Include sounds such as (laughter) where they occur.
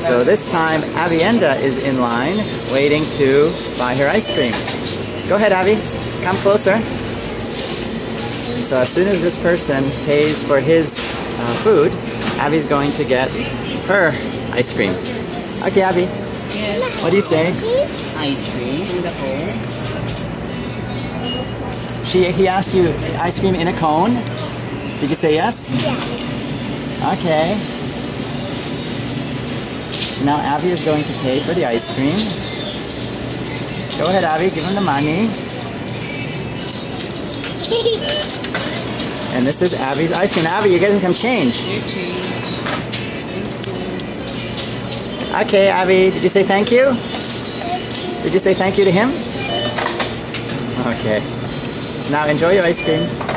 So this time, Avienda is in line, waiting to buy her ice cream. Go ahead, Avi. Come closer. So as soon as this person pays for his uh, food, Avi's going to get her ice cream. Okay, Avi. What do you say? Ice cream in the cone. She, he asked you ice cream in a cone. Did you say yes? Yeah. Okay. So now Avi is going to pay for the ice cream. Go ahead, Avi. Give him the money. (laughs) And this is Avi's ice cream. Avi, you're getting some change. Change. Okay, Avi. Did you say thank you? Did you say thank you to him? Okay. So now enjoy your ice cream.